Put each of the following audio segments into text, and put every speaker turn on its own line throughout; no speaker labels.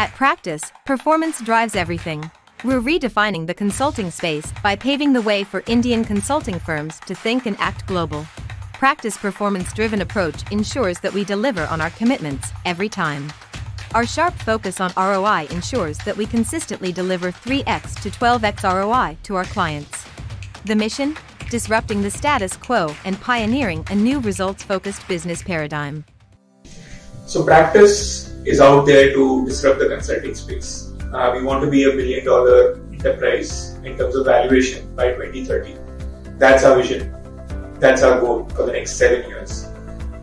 At Practus, performance drives everything. We're redefining the consulting space by paving the way for Indian consulting firms to think and act global. Practus performance driven approach ensures that we deliver on our commitments every time. Our sharp focus on ROI ensures that we consistently deliver 3x to 12x ROI to our clients. The mission? Disrupting the status quo and pioneering a new results focused business paradigm.
So, Practus is out there to disrupt the consulting space. Uh, we want to be a billion dollar enterprise in terms of valuation by 2030. That's our vision. That's our goal for the next seven years.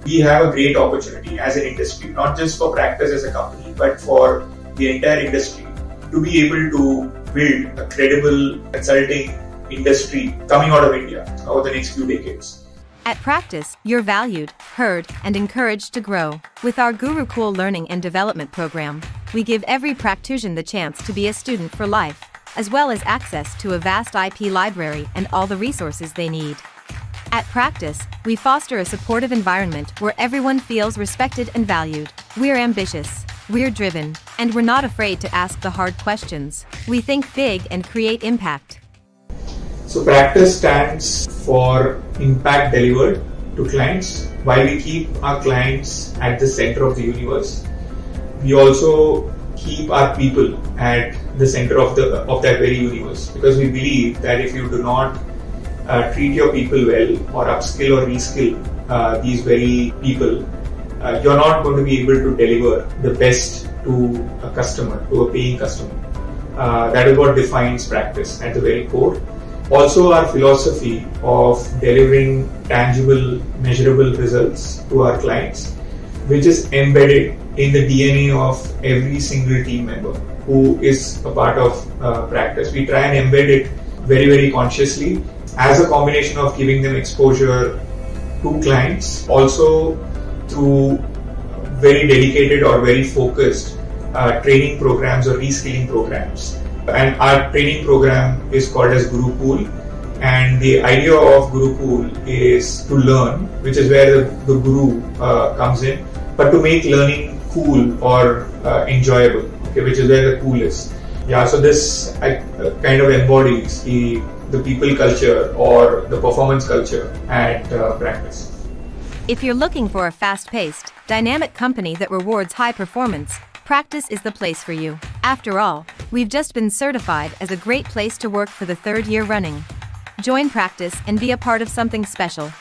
We have a great opportunity as an industry, not just for Practus as a company, but for the entire industry to be able to build a credible consulting industry coming out of India over the next few decades.
At Practus, you're valued, heard, and encouraged to grow. With our Gurukool learning and development program, we give every Practusian the chance to be a student for life, as well as access to a vast IP library and all the resources they need. At Practus, we foster a supportive environment where everyone feels respected and valued. We're ambitious, we're driven, and we're not afraid to ask the hard questions. We think big and create impact.
So Practus stands for impact delivered to clients. While we keep our clients at the center of the universe, we also keep our people at the center of the of that very universe because we believe that if you do not uh, treat your people well or upskill or reskill uh, these very people, uh, you're not going to be able to deliver the best to a customer, to a paying customer. Uh, that is what defines Practus at the very core also our philosophy of delivering tangible, measurable results to our clients, which is embedded in the DNA of every single team member who is a part of uh, Practus. We try and embed it very, very consciously as a combination of giving them exposure to clients, also through very dedicated or very focused uh, training programs or reskilling programs and our training program is called as Gurukool. And the idea of Gurukool is to learn, which is where the, the guru uh, comes in, but to make learning cool or uh, enjoyable, okay, which is where the cool is. Yeah, so this uh, kind of embodies the the people culture or the performance culture at uh, Practus.
If you're looking for a fast-paced, dynamic company that rewards high performance, Practus is the place for you. After all, we've just been certified as a great place to work for the third year running. Join Practus and be a part of something special.